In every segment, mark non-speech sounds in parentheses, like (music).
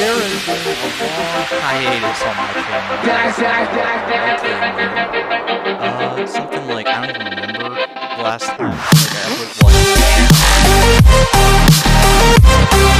There been a long hiatus on my channel. Uh, something like, I don't even remember last time. Like, I uploaded one.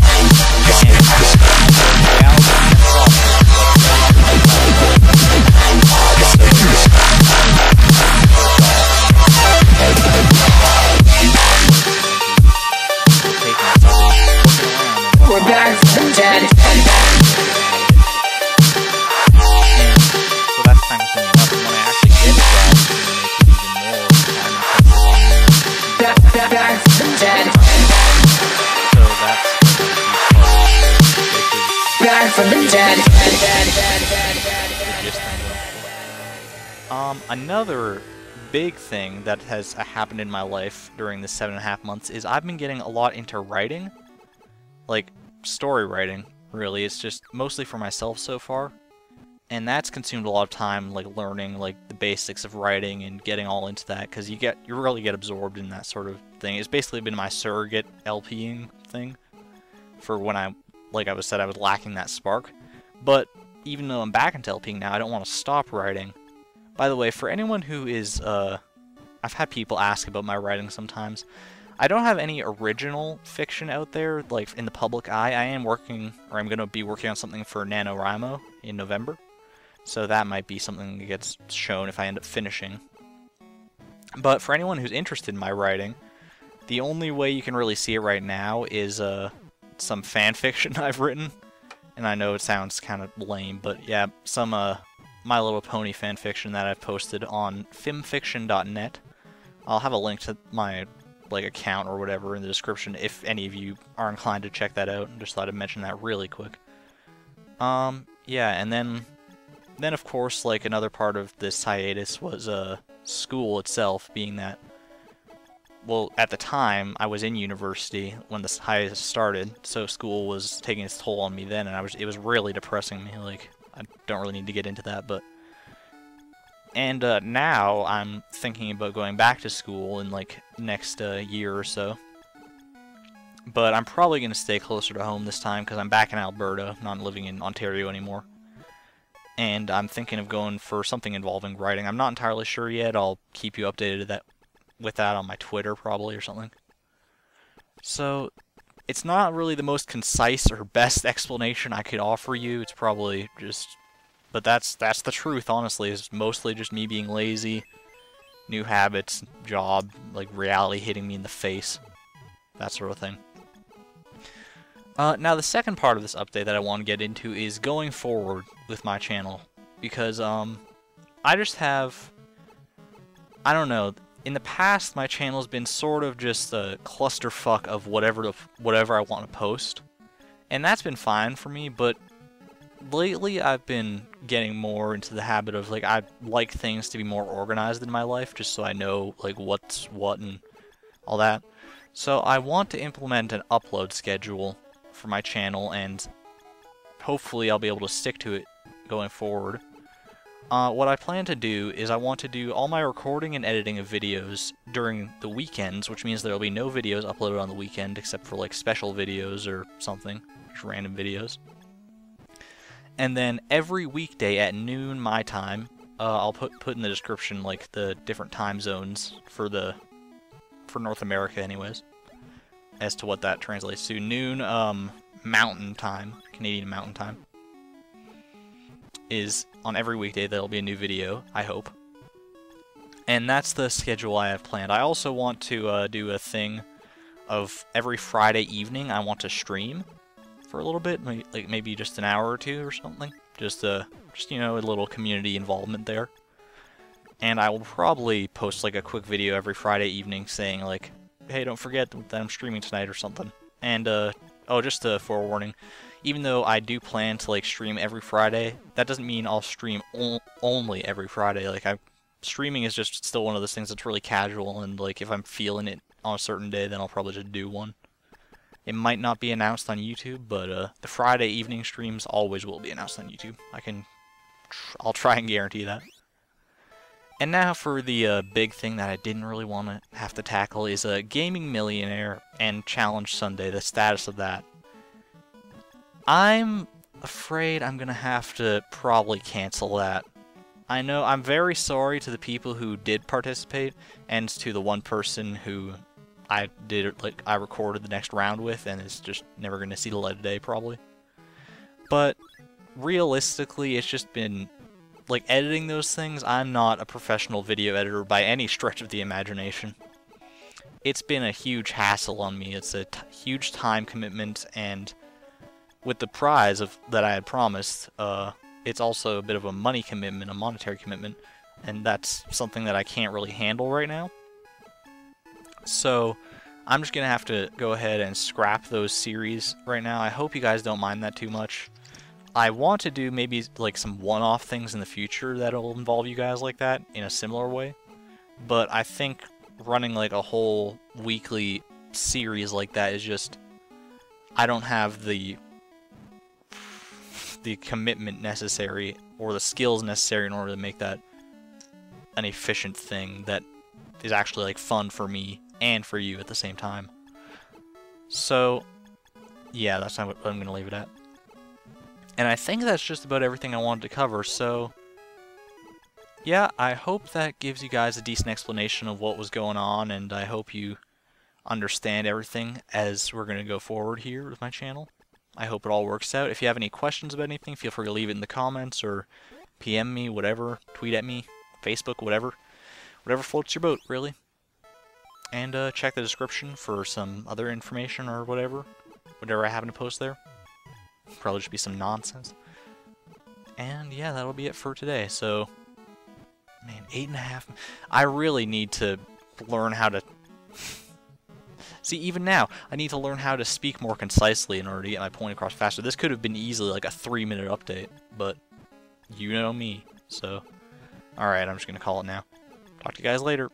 From the dead. Um, another big thing that has uh, happened in my life during the seven and a half months is I've been getting a lot into writing, like story writing. Really, it's just mostly for myself so far, and that's consumed a lot of time, like learning like the basics of writing and getting all into that because you get you really get absorbed in that sort of thing. It's basically been my surrogate LPing thing for when I, like I was said, I was lacking that spark. But even though I'm back into LPing now, I don't want to stop writing. By the way, for anyone who is, uh, I've had people ask about my writing sometimes. I don't have any original fiction out there, like in the public eye. I am working, or I'm going to be working on something for NaNoWriMo in November. So that might be something that gets shown if I end up finishing. But for anyone who's interested in my writing, the only way you can really see it right now is uh, some fan (laughs) fiction I've written. And I know it sounds kind of lame, but yeah, some uh, My Little Pony fan fiction that I've posted on fimfiction.net. I'll have a link to my like account or whatever in the description if any of you are inclined to check that out. Just thought I'd mention that really quick. Um, yeah, and then, then of course, like another part of this hiatus was uh school itself, being that well, at the time, I was in university when this hiatus started, so school was taking its toll on me then, and I was it was really depressing me. Like, I don't really need to get into that, but and uh, now I'm thinking about going back to school in like next uh, year or so. But I'm probably going to stay closer to home this time because I'm back in Alberta, not living in Ontario anymore. And I'm thinking of going for something involving writing. I'm not entirely sure yet. I'll keep you updated that with that on my Twitter probably or something. So it's not really the most concise or best explanation I could offer you. It's probably just but that's that's the truth honestly. It's mostly just me being lazy, new habits, job, like reality hitting me in the face. That sort of thing. Uh, now the second part of this update that I want to get into is going forward with my channel because um I just have I don't know in the past my channel's been sort of just a clusterfuck of whatever whatever I want to post and that's been fine for me but lately I've been getting more into the habit of like I like things to be more organized in my life just so I know like what's what and all that so I want to implement an upload schedule for my channel, and hopefully I'll be able to stick to it going forward. Uh, what I plan to do is I want to do all my recording and editing of videos during the weekends, which means there will be no videos uploaded on the weekend except for like special videos or something, just random videos. And then every weekday at noon my time, uh, I'll put put in the description like the different time zones for the for North America, anyways as to what that translates to. Noon um, Mountain Time, Canadian Mountain Time, is on every weekday. There'll be a new video, I hope. And that's the schedule I have planned. I also want to uh, do a thing of every Friday evening I want to stream for a little bit, maybe, like maybe just an hour or two or something. Just uh, just you know, a little community involvement there. And I will probably post like a quick video every Friday evening saying like, hey, don't forget that I'm streaming tonight or something. And, uh, oh, just a forewarning, even though I do plan to, like, stream every Friday, that doesn't mean I'll stream only every Friday. Like, I streaming is just still one of those things that's really casual, and, like, if I'm feeling it on a certain day, then I'll probably just do one. It might not be announced on YouTube, but, uh, the Friday evening streams always will be announced on YouTube. I can, tr I'll try and guarantee that. And now for the uh, big thing that I didn't really want to have to tackle is a uh, Gaming Millionaire and Challenge Sunday, the status of that. I'm afraid I'm going to have to probably cancel that. I know I'm very sorry to the people who did participate and to the one person who I did like I recorded the next round with and is just never going to see the light of day probably. But realistically, it's just been like editing those things, I'm not a professional video editor by any stretch of the imagination. It's been a huge hassle on me. It's a huge time commitment, and with the prize of that I had promised, uh, it's also a bit of a money commitment, a monetary commitment, and that's something that I can't really handle right now. So, I'm just gonna have to go ahead and scrap those series right now. I hope you guys don't mind that too much. I want to do maybe like some one-off things in the future that'll involve you guys like that in a similar way. But I think running like a whole weekly series like that is just I don't have the the commitment necessary or the skills necessary in order to make that an efficient thing that is actually like fun for me and for you at the same time. So yeah, that's not what I'm going to leave it at. And I think that's just about everything I wanted to cover, so... Yeah, I hope that gives you guys a decent explanation of what was going on, and I hope you understand everything as we're going to go forward here with my channel. I hope it all works out. If you have any questions about anything, feel free to leave it in the comments, or PM me, whatever, tweet at me, Facebook, whatever. Whatever floats your boat, really. And uh, check the description for some other information or whatever. Whatever I happen to post there. Probably just be some nonsense. And yeah, that'll be it for today. So, man, eight and a half. I really need to learn how to. See, even now, I need to learn how to speak more concisely in order to get my point across faster. This could have been easily like a three minute update, but you know me. So, alright, I'm just to call it now. Talk to you guys later.